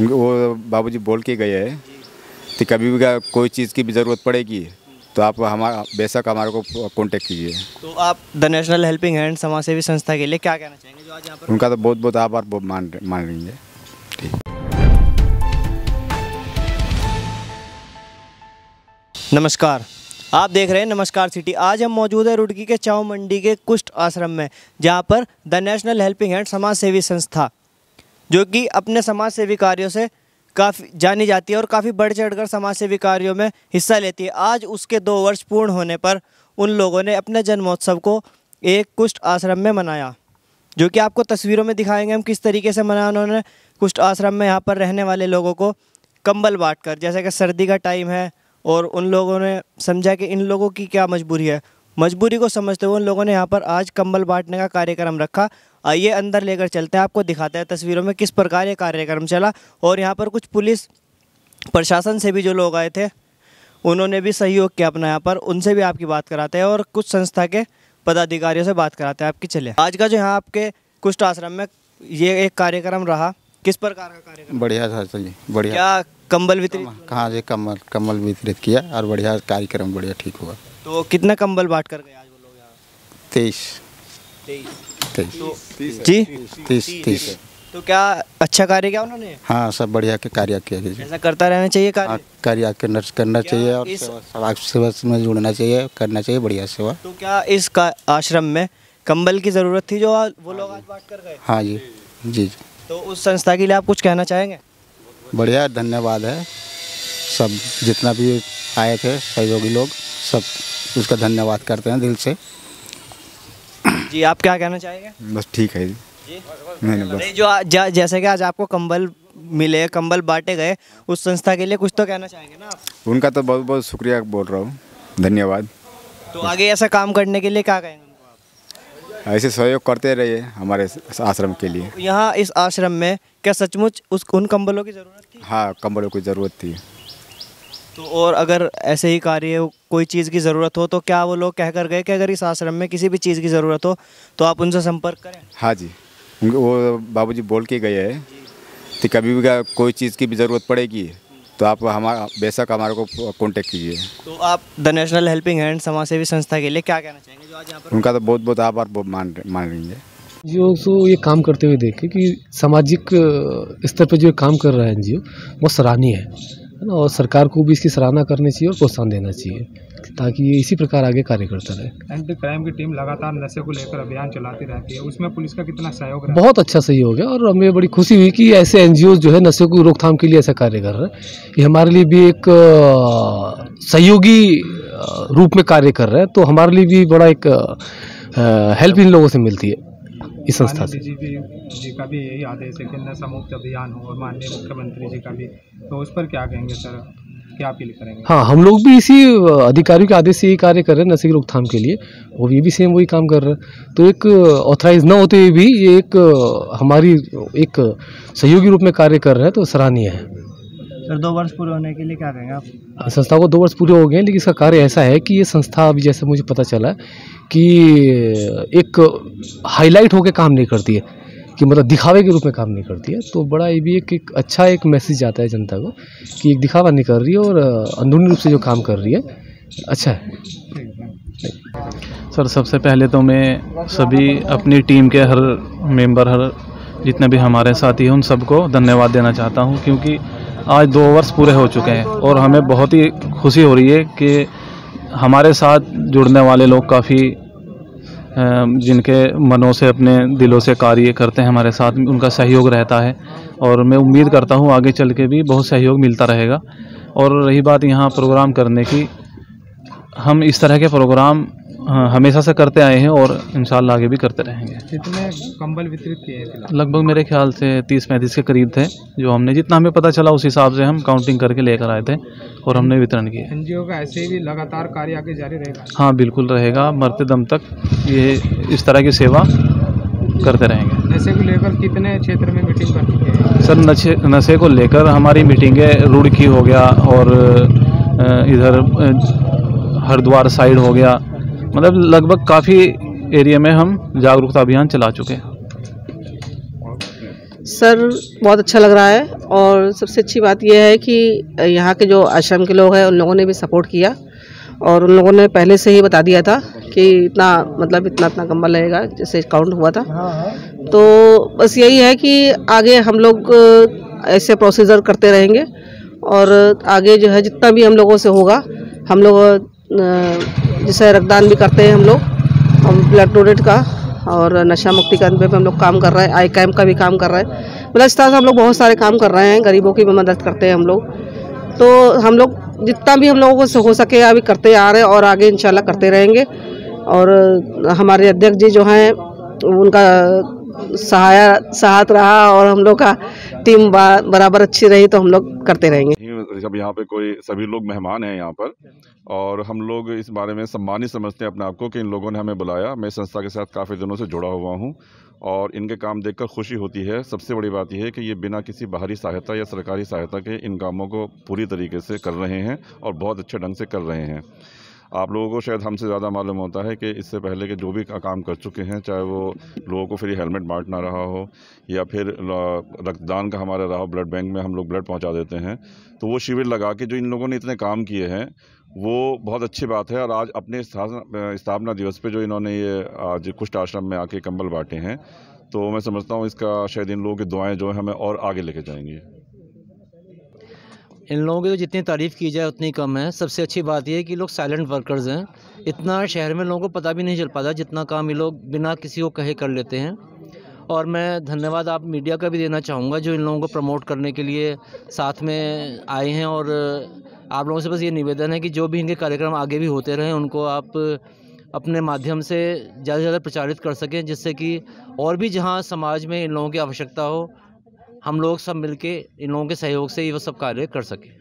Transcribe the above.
वो बाबूजी बोल के गए हैं कि कभी भी कोई चीज़ की भी ज़रूरत पड़ेगी तो आप हमारा बेशक हमारे को कांटेक्ट कीजिए। तो आप द नेशनल हेल्पिंग हैंड समाज सेवी संस्था के लिए क्या कहना चाहेंगे जो आज यहाँ पर उनका तो बहुत बहुत आभार मान मान लेंगे नमस्कार। आप देख रहे हैं नमस्कार सिटी। आज हम मौजूद है रुड़की के चाव मंडी के कुष्ठ आश्रम में जहाँ पर द नेशनल हेल्पिंग हैंड समाज सेवी संस्था जो कि अपने समाज सेवी कार्यों से काफ़ी जानी जाती है और काफ़ी बढ़ चढ़कर समाज सेवी कार्यों में हिस्सा लेती है। आज उसके दो वर्ष पूर्ण होने पर उन लोगों ने अपने जन्मोत्सव को एक कुष्ठ आश्रम में मनाया, जो कि आपको तस्वीरों में दिखाएँगे हम किस तरीके से मनाया उन्होंने। कुष्ठ आश्रम में यहाँ पर रहने वाले लोगों को कंबल बांटकर, जैसे कि सर्दी का टाइम है और उन लोगों ने समझा कि इन लोगों की क्या मजबूरी है। मजबूरी को समझते हुए उन लोगों ने यहाँ पर आज कंबल बांटने का कार्यक्रम रखा आइए अंदर लेकर चलते हैं। आपको दिखाते हैं तस्वीरों में किस प्रकार ये कार्यक्रम चला। और यहाँ पर कुछ पुलिस प्रशासन से भी जो लोग आए थे उन्होंने भी सहयोग किया अपना यहाँ पर। उनसे भी आपकी बात कराते हैं और कुछ संस्था के पदाधिकारियों से बात कराते हैं। आपकी चले आज का जो यहाँ आपके कुष्ठ आश्रम में ये एक कार्यक्रम रहा। किस प्रकार का कार्यक्रम? बढ़िया था सर जी बढ़िया। क्या कंबल वितरित कहाँ जी कमल कमल वितरित किया और बढ़िया कार्यक्रम बढ़िया ठीक हुआ। तो कितना कंबल बांट कर गए आज वो लोग यहाँ? तेईस। तेईस। तेईस जी? तीस तीस तो क्या अच्छा कार्य किया उन्होंने? हाँ सब बढ़िया के कार्य किया जी। ऐसा करता रहना चाहिए हाँ, कार्य कार्य करना करना चाहिए और सेवा समाज सेवा में जुड़ना चाहिए करना चाहिए बढ़िया सेवा। तो क्या इस का आश्रम में कंबल की ज़रूरत थी जो वो लोग आज बांट कर गए? हाँ जी। जी जी। तो उस संस्था के लिए आप कुछ कहना चाहेंगे? बढ़िया धन्यवाद है। सब जितना भी आए थे सहयोगी लोग सब उसका धन्यवाद करते हैं दिल से। जी आप क्या कहना चाहेंगे? बस ठीक है जी। नहीं नहीं बस। जो जा- जैसे कि आज आपको कंबल मिले कंबल बांटे गए उस संस्था के लिए कुछ तो कहना चाहेंगे ना आप? उनका तो बहुत बहुत शुक्रिया बोल रहा हूँ। धन्यवाद। तो आगे ऐसा काम करने के लिए क्या कहेंगे आप? ऐसे सहयोग करते रहिए हमारे आश्रम के लिए। यहाँ इस आश्रम में क्या सचमुच उस उन कंबलों की ज़रूरत थी? हाँ कंबलों की ज़रूरत थी। तो और अगर ऐसे ही कार्य कोई चीज़ की ज़रूरत हो तो क्या वो लोग कह कर गए कि अगर इस आश्रम में किसी भी चीज़ की ज़रूरत हो तो आप उनसे संपर्क करें? हाँ जी। वो बाबूजी बोल के गए हैं कि कभी भी कोई चीज़ की भी ज़रूरत पड़ेगी तो आप हमारा बेशक हमारे को कांटेक्ट कीजिए। तो आप द नेशनल हेल्पिंग हैंड समाज सेवी संस्था के लिए क्या कहना चाहेंगे जो आज यहाँ पर उनका तो बहुत बहुत आभार मान मान लेंगे जो सो ये काम करते हुए देखे कि सामाजिक स्तर पर जो काम कर रहा है एनजीओ वो सराहनीय है। है ना और सरकार को भी इसकी सराहना करनी चाहिए और प्रोत्साहन देना चाहिए ताकि ये इसी प्रकार आगे कार्य करता रहे। एंटी क्राइम की टीम लगातार नशे को लेकर अभियान चलाती रहती है उसमें पुलिस का कितना सहयोग है? बहुत अच्छा सहयोग है और हमें बड़ी खुशी हुई कि ऐसे एनजीओ जो है नशे की रोकथाम के लिए ऐसा कार्य कर रहे हैं। ये हमारे लिए भी एक सहयोगी रूप में कार्य कर रहे हैं तो हमारे लिए भी बड़ा एक हेल्प इन लोगों से मिलती है। इस संस्था से। जी का भी यही आदेश है कि नशा मुक्त अभियान हो और माननीय मुख्यमंत्री जी का भी। तो उस पर क्या कहेंगे सर? क्या अपील करेंगे? हाँ हम लोग भी इसी अधिकारियों के आदेश से यही कार्य कर रहे हैं नशे की रोकथाम के लिए। वो ये भी सेम वही काम कर रहे हैं। तो एक ऑथराइज न होते हुए भी ये एक हमारी एक सहयोगी रूप में कार्य कर रहे हैं तो सराहनीय है। सर दो वर्ष पूरे होने के लिए क्या कहेंगे आप? संस्था को दो वर्ष पूरे हो गए हैं लेकिन इसका कार्य ऐसा है कि ये संस्था अभी जैसे मुझे पता चला कि एक हाईलाइट होकर काम नहीं करती है कि मतलब दिखावे के रूप में काम नहीं करती है। तो बड़ा ये भी एक, एक अच्छा एक मैसेज जाता है जनता को कि एक दिखावा नहीं कर रही है और अंदरूनी रूप से जो काम कर रही है अच्छा है। सर सबसे पहले तो मैं सभी अपनी टीम के हर मेंबर हर जितने भी हमारे साथी हैं उन सबको धन्यवाद देना चाहता हूँ क्योंकि आज दो वर्ष पूरे हो चुके हैं और हमें बहुत ही खुशी हो रही है कि हमारे साथ जुड़ने वाले लोग काफ़ी जिनके मनों से, अपने दिलों से कार्य करते हैं हमारे साथ, उनका सहयोग रहता है। और मैं उम्मीद करता हूँ आगे चल के भी बहुत सहयोग मिलता रहेगा। और रही बात यहाँ प्रोग्राम करने की, हम इस तरह के प्रोग्राम हमेशा से करते आए हैं और इंशाल्लाह आगे भी करते रहेंगे। कितने कंबल वितरित किए हैं लगभग मेरे ख्याल से तीस पैंतीस के करीब थे जो हमने जितना हमें पता चला उस हिसाब से हम काउंटिंग करके लेकर आए थे और हमने वितरण किए। एनजीओ का ऐसे ही लगातार कार्य आगे जारी रहेगा? हाँ बिल्कुल रहेगा। मरते दम तक ये इस तरह की सेवा करते रहेंगे। नशे को लेकर कितने क्षेत्र में मीटिंग कर चुके हैं? सर नशे नशे को लेकर हमारी मीटिंगें रुड़की हो गया और इधर हरिद्वार साइड हो गया। मतलब लगभग काफ़ी एरिया में हम जागरूकता अभियान चला चुके हैं। सर, बहुत अच्छा लग रहा है और सबसे अच्छी बात यह है कि यहाँ के जो आश्रम के लोग हैं, उन लोगों ने भी सपोर्ट किया और उन लोगों ने पहले से ही बता दिया था कि इतना मतलब इतना इतना कम्बल लगेगा जैसे काउंट हुआ था। तो बस यही है कि आगे हम लोग ऐसे प्रोसीजर करते रहेंगे और आगे जो है, जितना भी हम लोगों से होगा, हम लोग जैसे रक्तदान भी करते हैं हम लोग और ब्लड डोनेट का और नशा मुक्ति करने पे हम लोग काम कर रहे हैं, आई कैम्प का भी काम कर रहे हैं। मतलब इस तरह से हम लोग बहुत सारे काम कर रहे हैं, गरीबों की भी मदद करते हैं हम लोग। तो हम लोग जितना भी हम लोगों को हो सके अभी करते आ रहे हैं और आगे इंशाल्लाह करते रहेंगे। और हमारे अध्यक्ष जी जो हैं, उनका सहाय, साथ रहा और हम लोग का टीम बराबर अच्छी रही तो हम लोग करते रहेंगे। जब यहाँ पे कोई सभी लोग मेहमान हैं यहाँ पर, और हम लोग इस बारे में सम्मानित समझते हैं अपने आप को कि इन लोगों ने हमें बुलाया। मैं संस्था के साथ काफ़ी दिनों से जुड़ा हुआ हूँ, और इनके काम देखकर खुशी होती है। सबसे बड़ी बात यह है कि ये बिना किसी बाहरी सहायता या सरकारी सहायता के इन कामों को पूरी तरीके से कर रहे हैं और बहुत अच्छे ढंग से कर रहे हैं। आप लोगों को शायद हमसे ज़्यादा मालूम होता है कि इससे पहले के जो भी काम कर चुके हैं, चाहे वो लोगों को फ्री हेलमेट बांटना रहा हो, या फिर रक्तदान का हमारा रहा ब्लड बैंक में हम लोग ब्लड पहुँचा देते हैं तो वो शिविर लगा के जो इन लोगों ने इतने काम किए हैं, वो बहुत अच्छी बात है। और आज अपने स्थापना दिवस पे जो इन्होंने ये, आज कुष्ठ आश्रम में आके कंबल बांटे हैं तो मैं समझता हूँ इसका शायद इन लोगों की दुआएँ जो है हमें और आगे लेके जाएँगी। इन लोगों की तो जितनी तारीफ़ की जाए, उतनी कम है। सबसे अच्छी बात यह है कि लोग साइलेंट वर्कर्स हैं। इतना शहर में लोगों को पता भी नहीं चल पाता जितना काम ये लोग बिना किसी को कहे कर लेते हैं। और मैं धन्यवाद आप मीडिया का भी देना चाहूँगा, जो इन लोगों को प्रमोट करने के लिए साथ में आए हैं। और आप लोगों से बस ये निवेदन है कि जो भी इनके कार्यक्रम आगे भी होते रहें, उनको आप अपने माध्यम से ज़्यादा से ज़्यादा प्रचारित कर सकें, जिससे कि और भी जहाँ समाज में इन लोगों की आवश्यकता हो हम लोग सब मिलके इन लोगों के सहयोग से ये वो सब कार्य कर सकें।